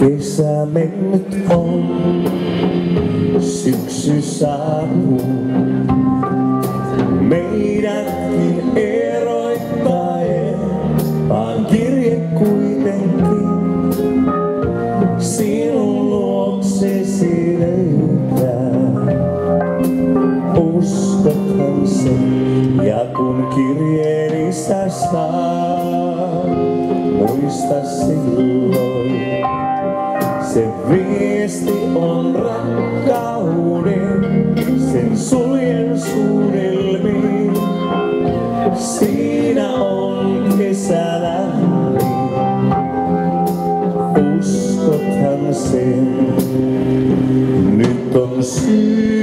Kesä mennyt on, syksy saapuu. Meidätkin eroittaen, vaan kirje kuitenkin sinun luoksesi löytää. Uskothan sen, ja kun kirjeeni sä saa, muista silloin. Se viesti on rakkauden, sen suljen suudelmiin. Siinä on kesä lämmin, uskothan sen. Nyt on syys,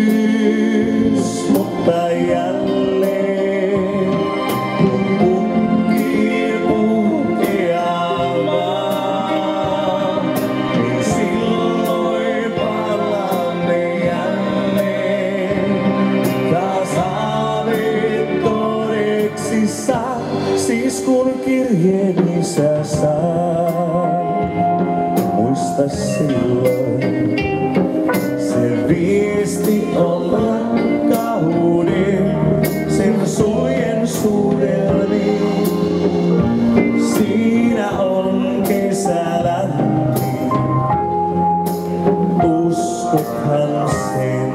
saa, siis kun kirjeeni sä saa. Muista silloin, se viesti on rakkauden, sen suljen suudelmiin. Siinä on kesä lämmin, uskothan sen.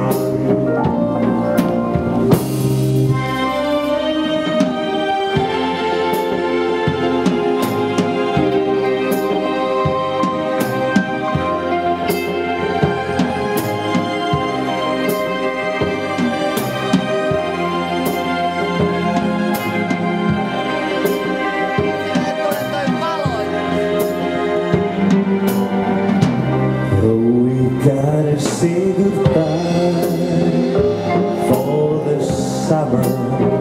say goodbye for the summer.